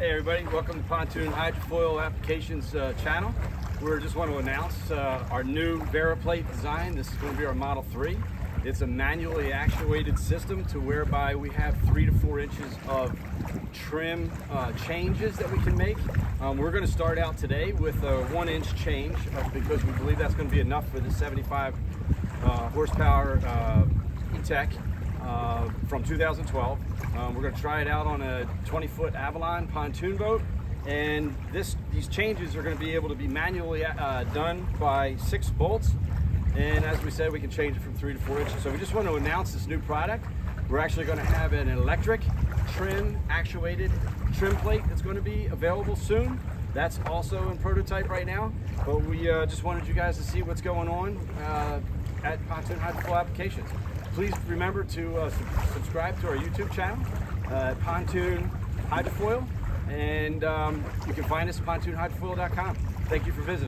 Hey everybody, welcome to Pontoon Hydrofoil Applications uh, channel. We just want to announce uh, our new VARA Plate design. This is going to be our Model 3. It's a manually actuated system to whereby we have three to four inches of trim uh, changes that we can make. Um, we're going to start out today with a one inch change uh, because we believe that's going to be enough for the 75 uh, horsepower uh, E-TEC uh, from 2012. Um, we're going to try it out on a 20 foot Avalon pontoon boat. And this these changes are going to be able to be manually uh, done by six bolts. And as we said we can change it from three to four inches. So we just want to announce this new product. We're actually going to have an electric trim actuated trim plate that's going to be available soon. That's also in prototype right now. But we uh, just wanted you guys to see what's going on uh, at pontoon hydrofoil applications please remember to uh, subscribe to our youtube channel uh, pontoon hydrofoil and um, you can find us at pontoonhydrofoil.com. Thank you for visiting.